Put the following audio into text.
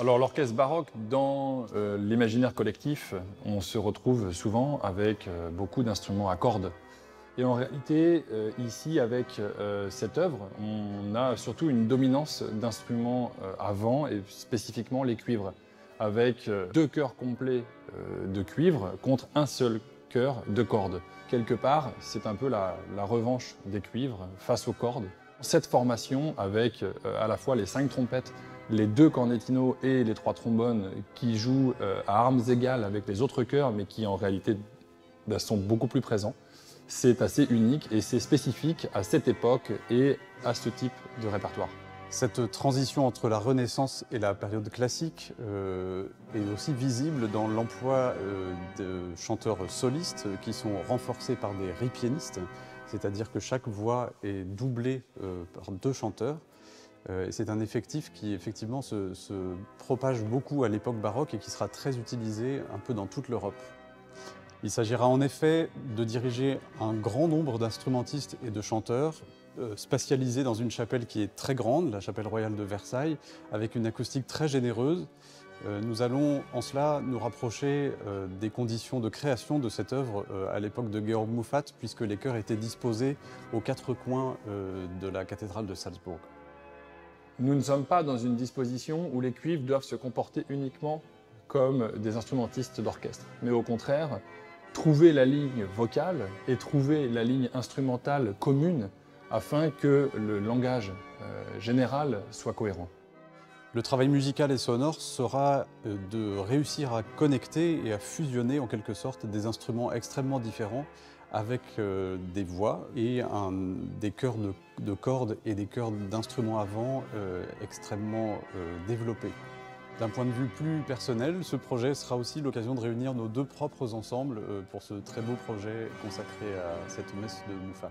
Alors l'orchestre baroque, dans euh, l'imaginaire collectif, on se retrouve souvent avec euh, beaucoup d'instruments à cordes. Et en réalité, euh, ici, avec cette œuvre, on a surtout une dominance d'instruments à vent, et spécifiquement les cuivres, avec deux chœurs complets de cuivre contre un seul chœur de cordes. Quelque part, c'est un peu la, la revanche des cuivres face aux cordes. Cette formation, avec à la fois les cinq trompettes les deux cornetinos et les trois trombones qui jouent euh, à armes égales avec les autres chœurs, mais qui en réalité bah, sont beaucoup plus présents. C'est assez unique et c'est spécifique à cette époque et à ce type de répertoire. Cette transition entre la Renaissance et la période classique euh, est aussi visible dans l'emploi euh, de chanteurs solistes qui sont renforcés par des ripianistes, c'est-à-dire que chaque voix est doublée par deux chanteurs. Euh, c'est un effectif qui effectivement se, propage beaucoup à l'époque baroque et qui sera très utilisé un peu dans toute l'Europe. Il s'agira en effet de diriger un grand nombre d'instrumentistes et de chanteurs euh, spatialisés dans une chapelle qui est très grande, la chapelle royale de Versailles, avec une acoustique très généreuse. Euh, nous allons en cela nous rapprocher des conditions de création de cette œuvre à l'époque de Georg Muffat, puisque les chœurs étaient disposés aux quatre coins de la cathédrale de Salzbourg. Nous ne sommes pas dans une disposition où les cuivres doivent se comporter uniquement comme des instrumentistes d'orchestre, mais au contraire, trouver la ligne vocale et trouver la ligne instrumentale commune afin que le langage euh, général soit cohérent. Le travail musical et sonore sera euh, de réussir à connecter et à fusionner en quelque sorte des instruments extrêmement différents avec euh, des voix et des chœurs de, cordes et des chœurs d'instruments avant euh, extrêmement développés. D'un point de vue plus personnel, ce projet sera aussi l'occasion de réunir nos deux propres ensembles pour ce très beau projet consacré à cette messe de Moufat.